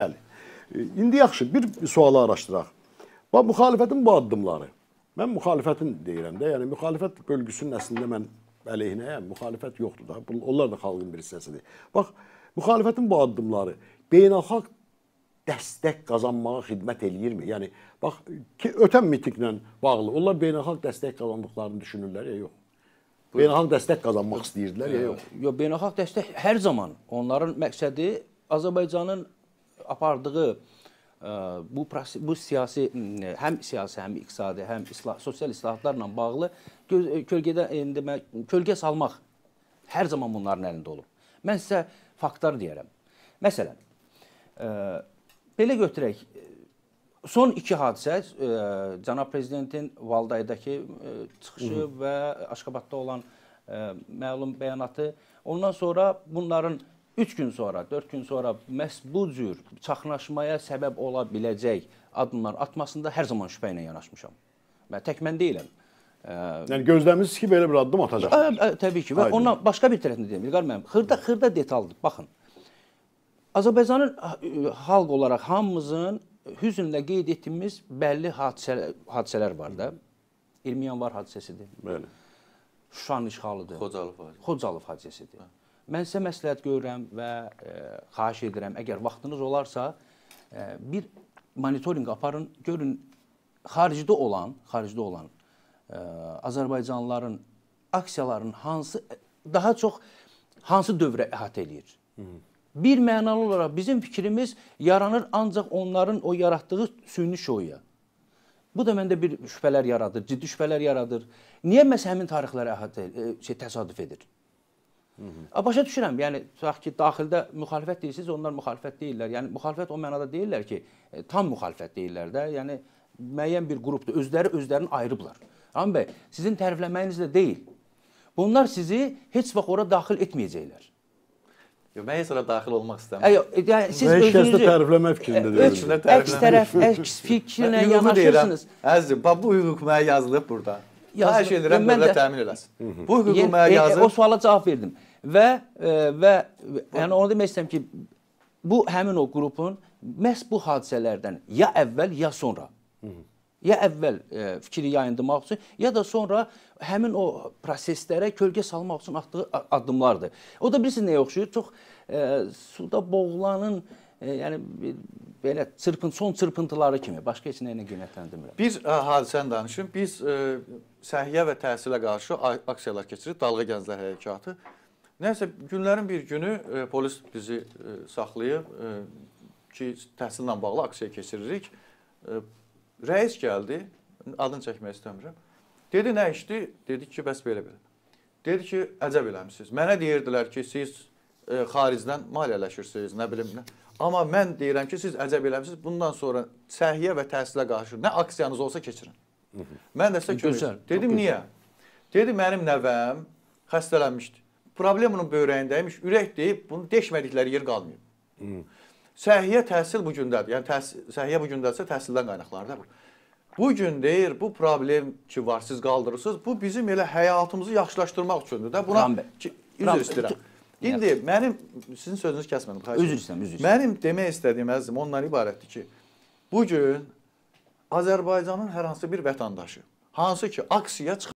Bəli. İndi yaxşı, bir sualı araşdıraq. Bax, müxalifətin bu addımları. Mən müxalifətin deyirəm də, yəni müxalifət bölgüsünün əslində mən əleyhinəyəm. Müxalifət yoxdur da. Onlar da xalqın bir hissəsidir. Bax, müxalifətin bu addımları beynəlxalq dəstək qazanmağa xidmət eləyirmi? Yəni bax ki, ötən mitinqlə bağlı onlar beynəlxalq dəstək qazandıqlarını düşünürlər ya yox. Beynəlxalq dəstək qazanmaq istəyirdilər ya yox. Yox, beynəlxalq dəstək hər zaman onların məqsədi Azərbaycanın apardığı ə, bu proses, bu siyasi həm siyasi, həm iqtisadi, həm islah, sosial islahatlarla bağlı göz, kölgədə yəni demək, kölgə salmaq hər zaman bunların əlində olub. Mən sizə faktlar deyərəm. Məsələn, ə, belə götürək Son iki hadisə ə, cənab prezidentin Valdaydakı ə, çıxışı Hı -hı. və Aşqabadda olan ə, məlum bəyanatı. Ondan sonra bunların 3 gün sonra, 4 gün sonra məhz bu cür çaxnaşmaya səbəb ola biləcək addımlar atmasında hər zaman şübhə ilə yanaşmışam. Mən tək mən deyiləm. Yəni gözləmirsiniz ki, belə bir addım atacaq. Ə, ə, təbii ki. Və Aydın. ondan başqa bir tərəfini deyim. İlqar müəllim, xırda xırda detaldır. Baxın. Azərbaycanın xalq olaraq hamımızın hüznlə qeyd etdiyimiz bəlli hadisələr, hadisələr var da. 20 yanvar hadisəsidir. Bəli. Şuşanın işğalıdır. Xocalov. Xocalov hadisəsidir. Mən sizə məsləhət görürəm və e, xahiş edirəm, əgər vaxtınız olarsa, e, bir monitorinq aparın, görün xaricdə olan, xaricdə olan e, Azərbaycanlıların aksiyalarının hansı daha çox hansı dövrə əhatə eləyir? Bir mənalı olaraq bizim fikrimiz yaranır ancaq onların o yaratdığı süni şouya. Bu da məndə bir şübhələr yaradır, ciddi şübhələr yaradır. Niyə məhz həmin tarixlərə əhatə e, şey təsadüf edir? A, Başa düşürəm. Yəni tutaq ki, daxildə müxalifət deyirsiniz, onlar müxalifət deyirlər. Yəni müxalifət o mənada deyirlər ki, e, tam müxalifət deyirlər də. Yəni müəyyən bir qrupdur. Özləri özlərini ayırıblar. Amma bəy, sizin tərifləməyinizlə deyil. Bunlar sizi heç vaxt ora daxil etməyəcəklər. Yox, mən heç ora daxil olmaq istəmirəm. Əyo, yəni siz Və heç kəs də özünüzü tərifləmə fikrində Ə, deyil. Əks, tərəf, əks fikrinə Hüququ yanaşırsınız. Əzizim, bax bu hüquq mənə yazılıb burada. Yazılıb. Xahiş edirəm Mən də- dövlət təmin eləsin. Bu hüququ Yəni, mənə e, e, yazıb. O suala cavab verdim. Və e, və yəni onu demək istəyirəm ki, bu həmin o qrupun məhz bu hadisələrdən ya əvvəl ya sonra ya əvvəl e, fikri yayındırmaq üçün, ya da sonra həmin o proseslərə kölgə salmaq üçün atdığı addımlardır. O da bilirsiniz nəyə oxşuyur? Çox e, suda boğulanın e, yəni bir- belə çırpıntı son çırpıntıları kimi başqa heç nə ilə qiymətləndirmirəm. Bir ə, hadisəni danışım. Biz ə, səhiyyə və təhsilə qarşı aksiyalar keçiririk. Dalğa Gənclər Hərəkatı. Nəsə günlərin bir günü ə, polis bizi ə, saxlayıb ə, ki, təhsillə bağlı aksiya keçiririk. Ə, rəis gəldi. Adını çəkmək istəmirəm. Dedi nə işdi? Dedik ki, bəs belə-belə. Dedi ki, əcəb eləmisiniz. Mənə deyirdilər ki, siz ə, xaricdən maliyyələşirsiniz, nə bilim nə. Amma mən deyirəm ki, siz əcəb eləmisiniz. Bundan sonra səhiyyə və təhsilə qarşı nə aksiyanız olsa keçirin. Mən də sizə kömək. Dedim niyə? Dedi mənim nəvəm xəstələnmişdi. Problem onun böyrəyindəymiş. Ürək deyib bunu deşmədikləri yer qalmayıb. Səhiyyə təhsil bu gündədir. Yəni təhsil, səhiyyə bu gündədirsə təhsildən qaynaqlanır bu. Bu gün deyir, bu problem ki var, siz qaldırırsınız. Bu bizim elə həyatımızı yaxşılaşdırmaq üçündür də. Buna Ram ki, Ram- üzr istəyirəm. İndi mənim sizin sözünüzü kəsmədim. Üzr istəyirəm, üzr istəyirəm. Mənim demək istədiyim əzizim ondan ibarətdir ki, bu gün Azərbaycanın hər hansı bir vətəndaşı hansı ki aksiyaya çıxa